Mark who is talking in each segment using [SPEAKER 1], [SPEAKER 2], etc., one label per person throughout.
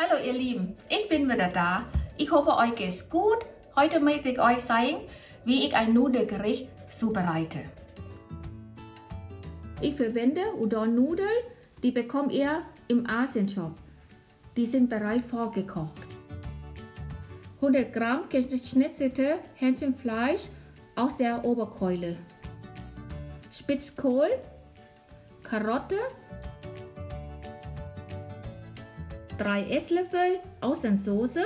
[SPEAKER 1] Hallo ihr Lieben, ich bin wieder da. Ich hoffe euch geht's gut. Heute möchte ich euch zeigen, wie ich ein Nudelgericht zubereite. Ich verwende Udon-Nudeln, die bekommt ihr im Asienshop. Die sind bereits vorgekocht. 100 Gramm geschnitzelte Hähnchenfleisch aus der Oberkeule. Spitzkohl, Karotte, 3 Esslöffel Außensoße,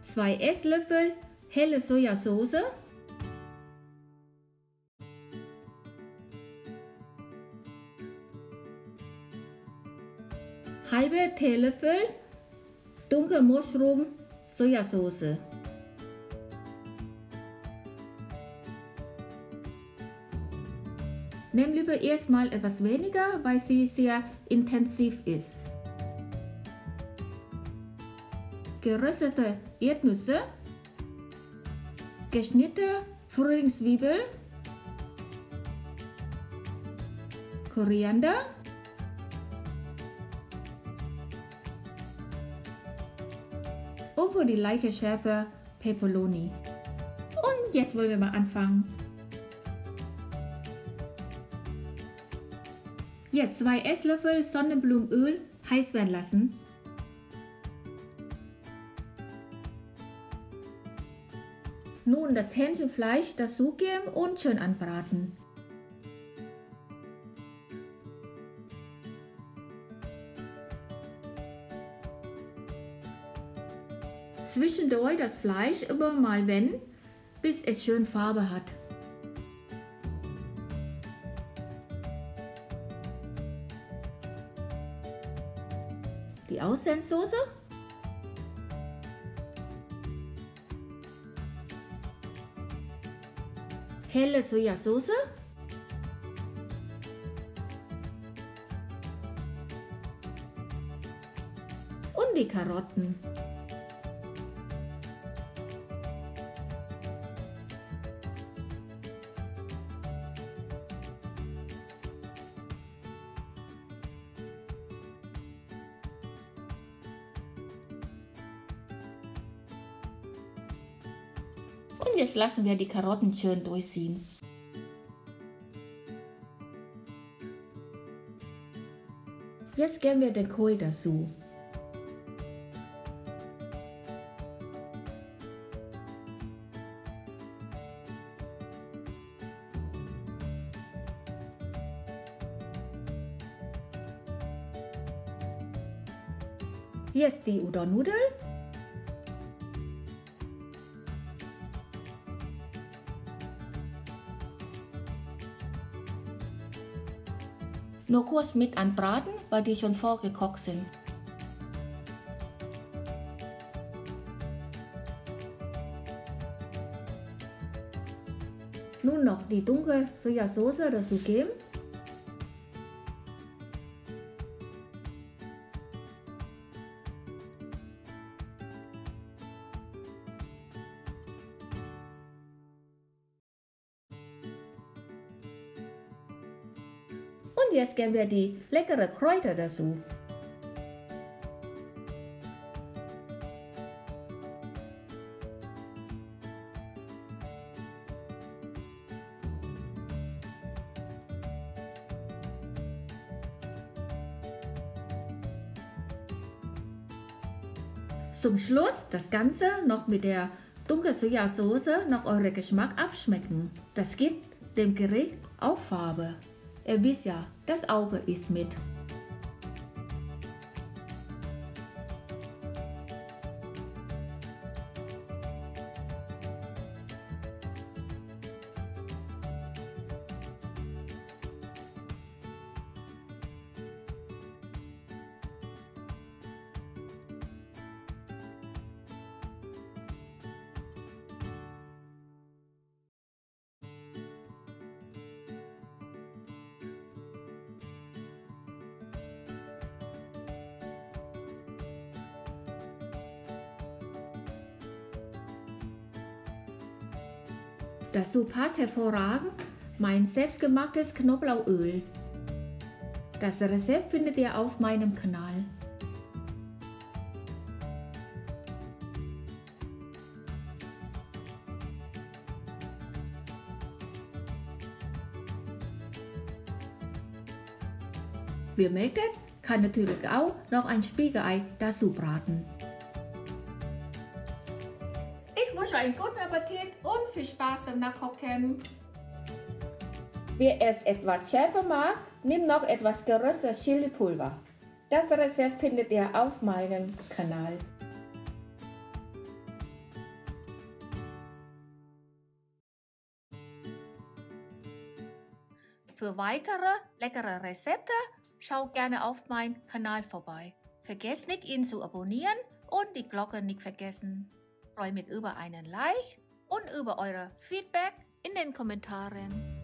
[SPEAKER 1] zwei Esslöffel helle Sojasauce, halbe Teelöffel dunkle Mushroom Sojasauce. Nimm lieber erstmal etwas weniger, weil sie sehr intensiv ist. Geröstete Erdnüsse, geschnittene Frühlingszwiebel, Koriander, und für die leichte Schärfe Pepperoni. Und jetzt wollen wir mal anfangen. Jetzt zwei Esslöffel Sonnenblumenöl heiß werden lassen. Nun das Hähnchenfleisch dazugeben und schön anbraten. Zwischendurch das Fleisch immer mal wenden, bis es schön Farbe hat. Die Außensoße. Helle Sojasauce. Und die Karotten. Und jetzt lassen wir die Karotten schön durchziehen. Jetzt geben wir den Kohl dazu. Jetzt die Udon-Nudeln. Nur kurz mit anbraten, weil die schon vorgekocht sind. Nun noch die dunkle Sojasauce dazugeben. Und jetzt geben wir die leckeren Kräuter dazu. Zum Schluss das Ganze noch mit der dunklen Sojasauce nach eurem Geschmack abschmecken. Das gibt dem Gericht auch Farbe. Ihr wisst ja, das Auge ist mit. Dazu passt hervorragend mein selbstgemachtes Knoblauchöl. Das Rezept findet ihr auf meinem Kanal. Wer möchte, kann natürlich auch noch ein Spiegelei dazu braten. Ich wünsche einen guten Appetit und viel Spaß beim Nachkochen. Wer es etwas schärfer mag, nimmt noch etwas geröstetes Chilipulver. Das Rezept findet ihr auf meinem Kanal. Für weitere leckere Rezepte schau gerne auf meinen Kanal vorbei. Vergesst nicht, ihn zu abonnieren und die Glocke nicht vergessen. Freue mich über einen Like und über eure Feedback in den Kommentaren.